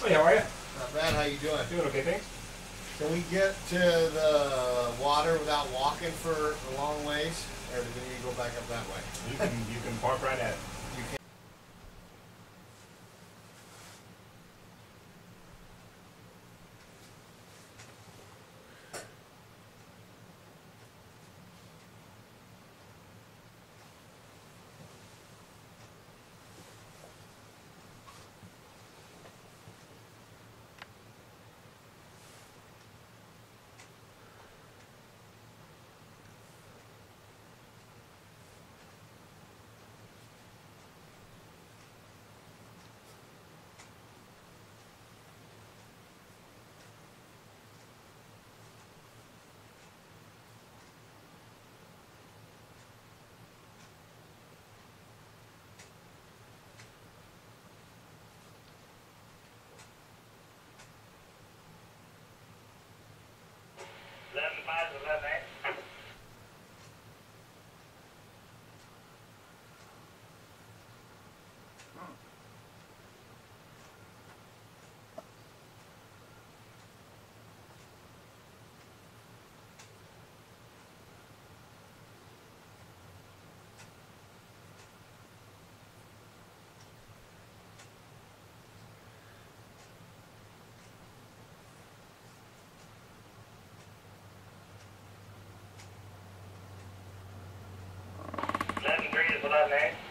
Hey, how are you? Not bad. How you doing? Doing okay, thanks. Can we get to the water without walking for a long ways, or do we need to go back up that way? You can you can park right at it. सुना नहीं eh.